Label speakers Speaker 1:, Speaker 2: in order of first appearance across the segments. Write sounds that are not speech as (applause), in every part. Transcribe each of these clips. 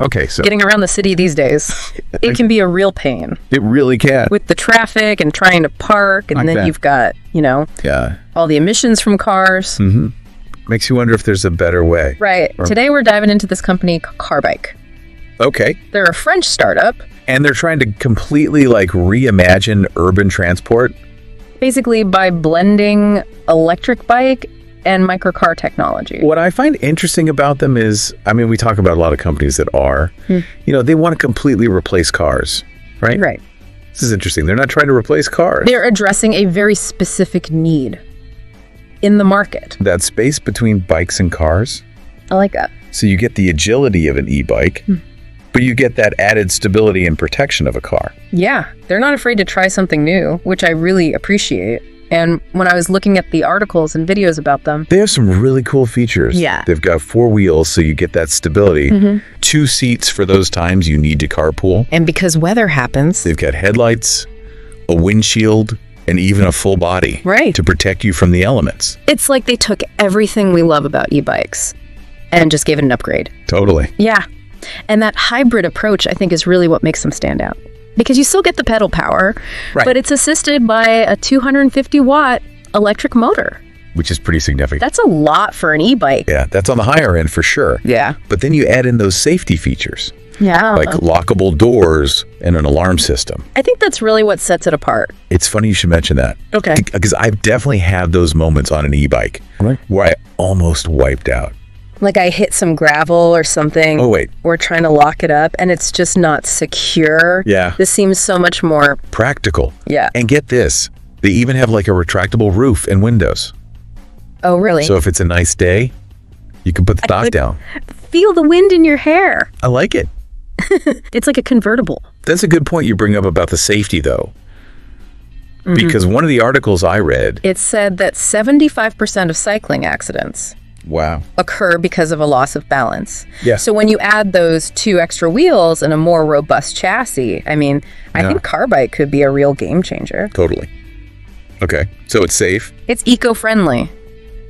Speaker 1: Okay, so
Speaker 2: Getting around the city these days, (laughs) it can be a real pain
Speaker 1: it really can.
Speaker 2: with the traffic and trying to park, and
Speaker 1: Like
Speaker 2: then
Speaker 1: that.
Speaker 2: you've got, you know,
Speaker 1: yeah.
Speaker 2: all the emissions from cars. Mm-hmm.
Speaker 1: Makes you wonder if there's a better way.
Speaker 2: Right. Today we're diving into this company, Karbike.
Speaker 1: Okay.
Speaker 2: They're a French startup.
Speaker 1: And they're trying to completely like reimagine urban transport.
Speaker 2: basically by blending electric bike and microcar technology.
Speaker 1: What I find interesting about them is, I mean, we talk about a lot of companies that are, hmm. you know, they want to completely replace cars, right?
Speaker 2: Right.
Speaker 1: This is interesting. They're not trying to replace cars.
Speaker 2: They're addressing a very specific need in the market.
Speaker 1: that space between bikes and cars.
Speaker 2: I like that.
Speaker 1: So you get the agility of an e-bike, hmm. but you get that added stability and protection of a car.
Speaker 2: Yeah, they're not afraid to try something new, which I really appreciate. And when I was looking at the articles and videos about them,
Speaker 1: They have some really cool features.
Speaker 2: Yeah.
Speaker 1: They've got four wheels, so you get that stability. Mm-hmm. Two seats for those times you need to carpool.
Speaker 2: and because weather happens,
Speaker 1: They've got headlights, a windshield, and even a full body
Speaker 2: Right.
Speaker 1: to protect you from the elements.
Speaker 2: it's like they took everything we love about e-bikes and just gave it an upgrade.
Speaker 1: Totally.
Speaker 2: Yeah. And that hybrid approach, I think, is really what makes them stand out. Because you still get the pedal power,
Speaker 1: Right.
Speaker 2: but it's assisted by a 250 watt electric motor.
Speaker 1: Which is pretty significant.
Speaker 2: That's a lot for an e bike.
Speaker 1: yeah, that's on the higher end for sure.
Speaker 2: Yeah.
Speaker 1: But then you add in those safety features
Speaker 2: Yeah.
Speaker 1: like lockable doors and an alarm system.
Speaker 2: I think that's really what sets it apart.
Speaker 1: It's funny you should mention that.
Speaker 2: Okay.
Speaker 1: Because I've definitely had those moments on an e-bike where I almost wiped out.
Speaker 2: Like I hit some gravel or something.
Speaker 1: Oh, wait.
Speaker 2: We're trying to lock it up and it's just not secure.
Speaker 1: Yeah.
Speaker 2: This seems so much more.
Speaker 1: Practical.
Speaker 2: Yeah.
Speaker 1: And get this, they even have like a retractable roof and windows.
Speaker 2: Oh, really?
Speaker 1: So if it's a nice day, you can put the dock down.
Speaker 2: Feel the wind in your hair.
Speaker 1: I like it. (laughs)
Speaker 2: It's like a convertible.
Speaker 1: That's a good point you bring up about the safety though.
Speaker 2: Mm-hmm.
Speaker 1: Because one of the articles I read,
Speaker 2: It said that 75% of cycling accidents
Speaker 1: wow.
Speaker 2: occur because of a loss of balance.
Speaker 1: Yeah.
Speaker 2: So when you add those two extra wheels and a more robust chassis, I mean, I
Speaker 1: Yeah.
Speaker 2: think Karbike could be a real game changer.
Speaker 1: Totally. Okay. So it's safe,
Speaker 2: It's eco-friendly.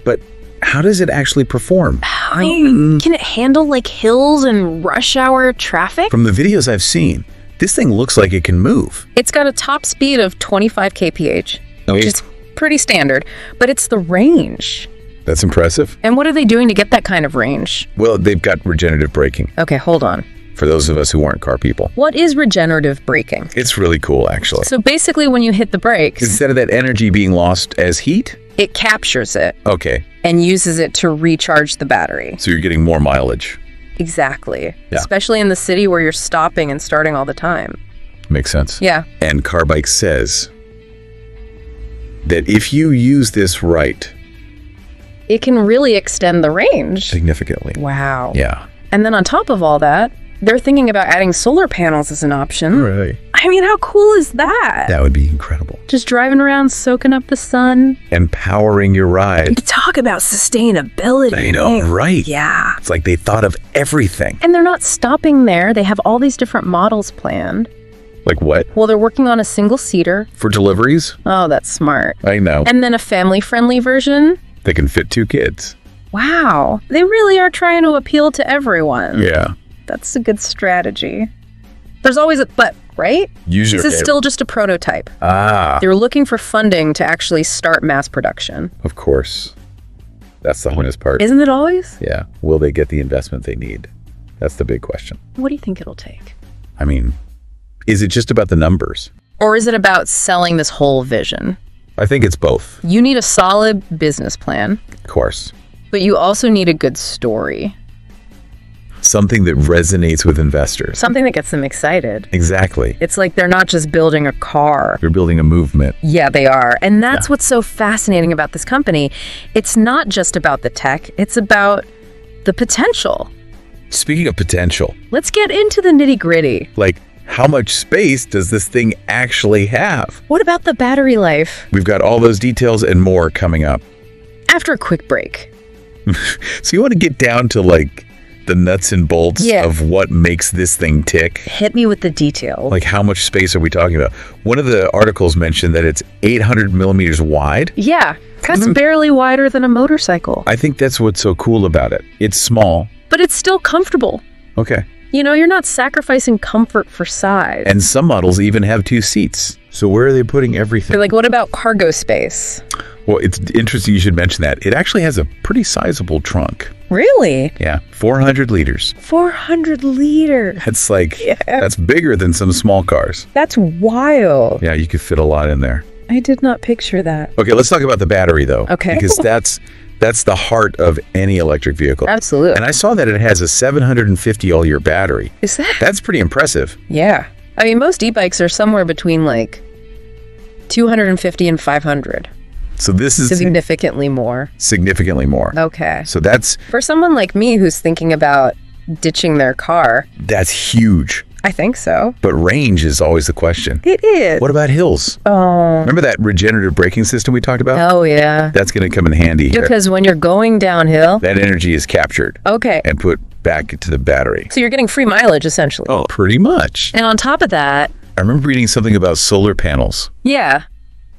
Speaker 1: but how does it actually perform?
Speaker 2: I mean, can it handle like hills and rush hour traffic?
Speaker 1: From the videos I've seen, this thing looks like it can move.
Speaker 2: It's got a top speed of 25 kph,
Speaker 1: Oh,
Speaker 2: which is pretty standard, but it's the range.
Speaker 1: That's impressive.
Speaker 2: And what are they doing to get that kind of range?
Speaker 1: Well, they've got regenerative braking
Speaker 2: Okay, hold on.
Speaker 1: for those of us who aren't car people.
Speaker 2: What is regenerative braking?
Speaker 1: It's really cool, actually.
Speaker 2: So basically, when you hit the brakes,
Speaker 1: Instead of that energy being lost as heat,
Speaker 2: it captures it
Speaker 1: okay,
Speaker 2: and uses it to recharge the battery.
Speaker 1: so you're getting more mileage.
Speaker 2: Exactly.
Speaker 1: Yeah.
Speaker 2: Especially in the city where you're stopping and starting all the time.
Speaker 1: Makes sense.
Speaker 2: Yeah.
Speaker 1: And Karbike says that if you use this right
Speaker 2: It can really extend the range.
Speaker 1: significantly,
Speaker 2: Wow.
Speaker 1: yeah.
Speaker 2: And then on top of all that, they're thinking about adding solar panels as an option.
Speaker 1: Right.
Speaker 2: I mean, how cool is that?
Speaker 1: That would be incredible.
Speaker 2: Just driving around soaking up the sun.
Speaker 1: Empowering your ride.
Speaker 2: Talk about sustainability.
Speaker 1: I know, right?
Speaker 2: Yeah.
Speaker 1: It's like they thought of everything.
Speaker 2: And they're not stopping there. They have all these different models planned.
Speaker 1: Like what?
Speaker 2: Well, they're working on a single seater.
Speaker 1: For deliveries?
Speaker 2: Oh, that's smart.
Speaker 1: I know.
Speaker 2: And then a family friendly version.
Speaker 1: They can fit two kids.
Speaker 2: Wow. They really are trying to appeal to everyone.
Speaker 1: Yeah.
Speaker 2: That's a good strategy. There's always a but, right?
Speaker 1: Use your
Speaker 2: This is still just a prototype.
Speaker 1: Ah,
Speaker 2: They're looking for funding to actually start mass production.
Speaker 1: of course. That's the hardest part.
Speaker 2: Isn't it always?
Speaker 1: yeah. Will they get the investment they need? That's the big question.
Speaker 2: What do you think it'll take?
Speaker 1: I mean, is it just about the numbers?
Speaker 2: Or is it about selling this whole vision?
Speaker 1: I think it's both.
Speaker 2: You need a solid business plan,
Speaker 1: Of course.
Speaker 2: but you also need a good story.
Speaker 1: Something that resonates with investors.
Speaker 2: Something that gets them excited.
Speaker 1: Exactly.
Speaker 2: It's like they're not just building a car.
Speaker 1: You're building a movement.
Speaker 2: Yeah, they are. And that's what's so fascinating about this company. It's not just about the tech, it's about the potential.
Speaker 1: Speaking of potential,
Speaker 2: Let's get into the nitty gritty.
Speaker 1: like how much space does this thing actually have?
Speaker 2: What about the battery life?
Speaker 1: We've got all those details and more coming up.
Speaker 2: After a quick break. (laughs)
Speaker 1: So you want to get down to like the nuts and bolts
Speaker 2: Yeah.
Speaker 1: of what makes this thing tick?
Speaker 2: Hit me with the detail.
Speaker 1: Like how much space are we talking about? One of the articles mentioned that it's 800 millimeters wide.
Speaker 2: yeah, that's mm-hmm. barely wider than a motorcycle,
Speaker 1: I think that's what's so cool about it. It's small.
Speaker 2: but it's still comfortable.
Speaker 1: Okay.
Speaker 2: You know, you're not sacrificing comfort for size.
Speaker 1: And some models even have two seats. So where are they putting everything?
Speaker 2: But like, what about cargo space?
Speaker 1: Well, it's interesting you should mention that. It actually has a pretty sizable trunk.
Speaker 2: Really?
Speaker 1: Yeah, 400 liters.
Speaker 2: 400 liters.
Speaker 1: That's like, that's bigger than some small cars.
Speaker 2: That's wild.
Speaker 1: Yeah, you could fit a lot in there.
Speaker 2: I did not picture that.
Speaker 1: Okay, let's talk about the battery though.
Speaker 2: Okay.
Speaker 1: Because (laughs) that's that's the heart of any electric vehicle.
Speaker 2: Absolutely.
Speaker 1: And I saw that it has a 750 all year battery.
Speaker 2: Is that?
Speaker 1: That's pretty impressive.
Speaker 2: Yeah. I mean, most e-bikes are somewhere between like 250 and 500.
Speaker 1: So this is
Speaker 2: Significantly more.
Speaker 1: significantly more.
Speaker 2: Okay.
Speaker 1: So that's
Speaker 2: For someone like me who's thinking about ditching their car,
Speaker 1: that's huge.
Speaker 2: I think so.
Speaker 1: But range is always the question.
Speaker 2: It is.
Speaker 1: What about hills?
Speaker 2: Oh.
Speaker 1: Remember that regenerative braking system we talked about?
Speaker 2: Oh, yeah.
Speaker 1: That's going to come in handy here.
Speaker 2: Because when you're going downhill,
Speaker 1: That energy is captured
Speaker 2: okay.
Speaker 1: and put back into the battery.
Speaker 2: So you're getting free mileage essentially.
Speaker 1: Oh, pretty much.
Speaker 2: And on top of that,
Speaker 1: I remember reading something about solar panels,
Speaker 2: yeah,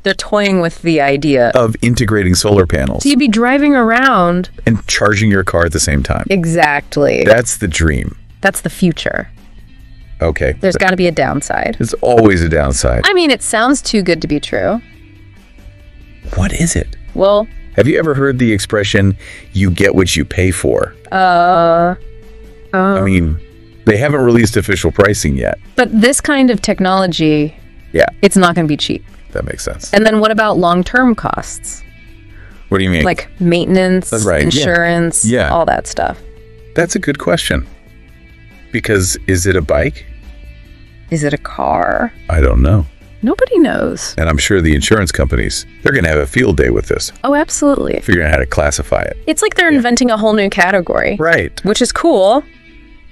Speaker 2: they're toying with the idea.
Speaker 1: of integrating solar panels
Speaker 2: So you'd be driving around.
Speaker 1: and charging your car at the same time.
Speaker 2: Exactly.
Speaker 1: That's the dream.
Speaker 2: That's the future.
Speaker 1: Okay.
Speaker 2: There's got to be a downside.
Speaker 1: There's always a downside.
Speaker 2: I mean, it sounds too good to be true.
Speaker 1: What is it?
Speaker 2: Well,
Speaker 1: Have you ever heard the expression, you get what you pay for?
Speaker 2: uh,
Speaker 1: I mean, they haven't released official pricing yet.
Speaker 2: but this kind of technology,
Speaker 1: Yeah,
Speaker 2: it's not going to be cheap.
Speaker 1: that makes sense.
Speaker 2: And then what about long-term costs?
Speaker 1: What do you mean?
Speaker 2: Like maintenance,
Speaker 1: right, yeah.
Speaker 2: insurance,
Speaker 1: Yeah.
Speaker 2: all that stuff.
Speaker 1: That's a good question. Because is it a bike?
Speaker 2: Is it a car?
Speaker 1: I don't know.
Speaker 2: Nobody knows.
Speaker 1: And I'm sure the insurance companies, they're going to have a field day with this,
Speaker 2: Oh, absolutely.
Speaker 1: figuring out how to classify it.
Speaker 2: It's like they're inventing a whole new category,
Speaker 1: Right.
Speaker 2: which is cool,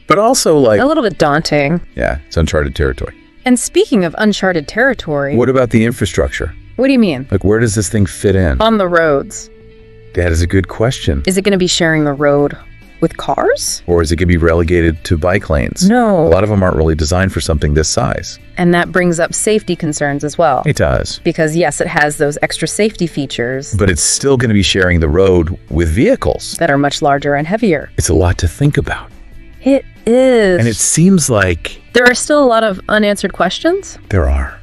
Speaker 1: But also, like,
Speaker 2: a little bit daunting.
Speaker 1: yeah, it's uncharted territory.
Speaker 2: And speaking of uncharted territory,
Speaker 1: What about the infrastructure?
Speaker 2: what do you mean?
Speaker 1: Like, where does this thing fit in?
Speaker 2: On the roads.
Speaker 1: That is a good question.
Speaker 2: Is it going to be sharing the road with cars?
Speaker 1: Or is it going to be relegated to bike lanes?
Speaker 2: No.
Speaker 1: A lot of them aren't really designed for something this size.
Speaker 2: And that brings up safety concerns as well.
Speaker 1: It does.
Speaker 2: Because, yes, it has those extra safety features
Speaker 1: But it's still going to be sharing the road with vehicles.
Speaker 2: that are much larger and heavier.
Speaker 1: It's a lot to think about.
Speaker 2: It is.
Speaker 1: And it seems like
Speaker 2: there are still a lot of unanswered questions,
Speaker 1: there are.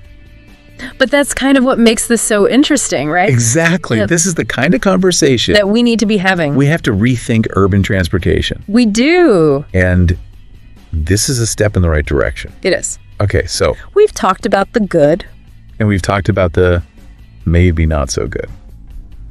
Speaker 2: But that's kind of what makes this so interesting, right?
Speaker 1: Exactly. This is the kind of conversation
Speaker 2: That we need to be having.
Speaker 1: we have to rethink urban transportation.
Speaker 2: we do.
Speaker 1: And this is a step in the right direction.
Speaker 2: It is.
Speaker 1: Okay, so,
Speaker 2: We've talked about the good,
Speaker 1: and we've talked about the maybe not so good.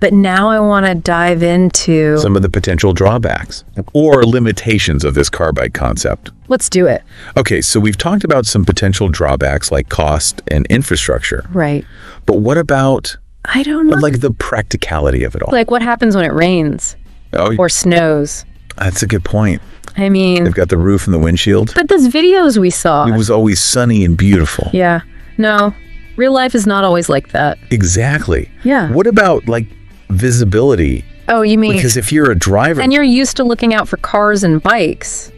Speaker 2: But now I want to dive into.
Speaker 1: Some of the potential drawbacks or limitations of this car bike concept.
Speaker 2: Let's do it.
Speaker 1: Okay, so we've talked about some potential drawbacks like cost and infrastructure.
Speaker 2: Right.
Speaker 1: But what about
Speaker 2: I don't know.
Speaker 1: like the practicality of it all?
Speaker 2: Like what happens when it rains
Speaker 1: oh,
Speaker 2: or snows?
Speaker 1: that's a good point.
Speaker 2: I mean,
Speaker 1: They've got the roof and the windshield.
Speaker 2: but those videos we saw.
Speaker 1: It was always sunny and beautiful.
Speaker 2: yeah. No, real life is not always like that.
Speaker 1: Exactly.
Speaker 2: Yeah.
Speaker 1: What about like visibility?
Speaker 2: Oh, you mean.
Speaker 1: Because if you're a driver,
Speaker 2: and you're used to looking out for cars and bikes.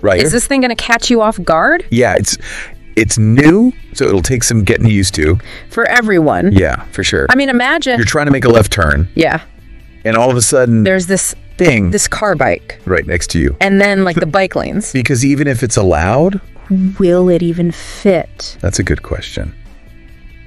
Speaker 1: right?
Speaker 2: Is this thing going to catch you off guard?
Speaker 1: yeah, it's it's new, so it'll take some getting used to.
Speaker 2: For everyone.
Speaker 1: Yeah, for sure.
Speaker 2: I mean, imagine.
Speaker 1: You're trying to make a left turn,
Speaker 2: yeah.
Speaker 1: and all of a sudden,
Speaker 2: There's this
Speaker 1: thing,
Speaker 2: this car bike,
Speaker 1: right next to you.
Speaker 2: and then like the bike lanes.
Speaker 1: Because even if it's allowed,
Speaker 2: Will it even fit?
Speaker 1: that's a good question.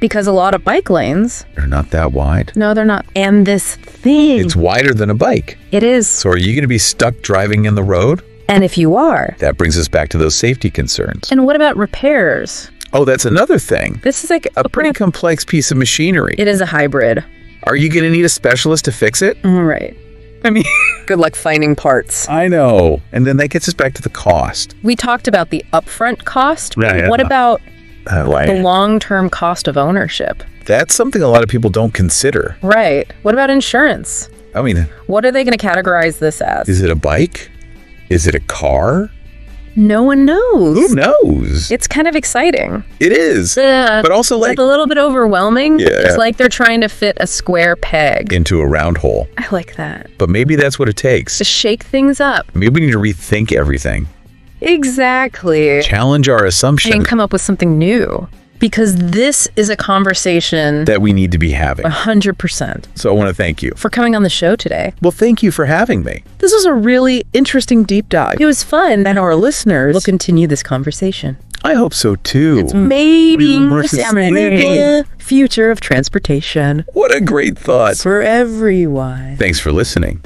Speaker 2: Because a lot of bike lanes,
Speaker 1: They're not that wide.
Speaker 2: no, they're not. And this thing,
Speaker 1: It's wider than a bike.
Speaker 2: it is.
Speaker 1: So are you going to be stuck driving in the road?
Speaker 2: And if you are,
Speaker 1: That brings us back to those safety concerns.
Speaker 2: and what about repairs?
Speaker 1: Oh, that's another thing.
Speaker 2: This is like
Speaker 1: A pretty complex piece of machinery.
Speaker 2: It is a hybrid.
Speaker 1: Are you going to need a specialist to fix it?
Speaker 2: All right.
Speaker 1: I mean, (laughs)
Speaker 2: Good luck finding parts.
Speaker 1: I know. And then that gets us back to the cost.
Speaker 2: We talked about the upfront cost.
Speaker 1: Yeah, yeah.
Speaker 2: What uh-huh. about
Speaker 1: Uh,
Speaker 2: the long-term cost of ownership?
Speaker 1: That's something a lot of people don't consider.
Speaker 2: Right. What about insurance?
Speaker 1: I mean,
Speaker 2: What are they going to categorize this as?
Speaker 1: is it a bike? Is it a car?
Speaker 2: no one knows.
Speaker 1: Who knows?
Speaker 2: It's kind of exciting.
Speaker 1: It is.
Speaker 2: Uh,
Speaker 1: But also, like,
Speaker 2: a little bit overwhelming.
Speaker 1: Yeah.
Speaker 2: It's like they're trying to fit a square peg.
Speaker 1: into a round hole.
Speaker 2: I like that.
Speaker 1: But maybe that's what it takes.
Speaker 2: To shake things up.
Speaker 1: Maybe we need to rethink everything,
Speaker 2: Exactly.
Speaker 1: challenge our
Speaker 2: assumption.
Speaker 1: And
Speaker 2: come up with something new. because this is a conversation
Speaker 1: that we need to be having.
Speaker 2: 100%
Speaker 1: So I want to thank you.
Speaker 2: for coming on the show today.
Speaker 1: Well, thank you for having me.
Speaker 3: This was a really interesting deep dive.
Speaker 2: It was fun.
Speaker 3: And our listeners
Speaker 2: We'll continue this conversation.
Speaker 1: I hope so too.
Speaker 3: maybe
Speaker 1: Versus
Speaker 3: the future of transportation
Speaker 1: What a great thought.
Speaker 3: for everyone.
Speaker 1: Thanks for listening.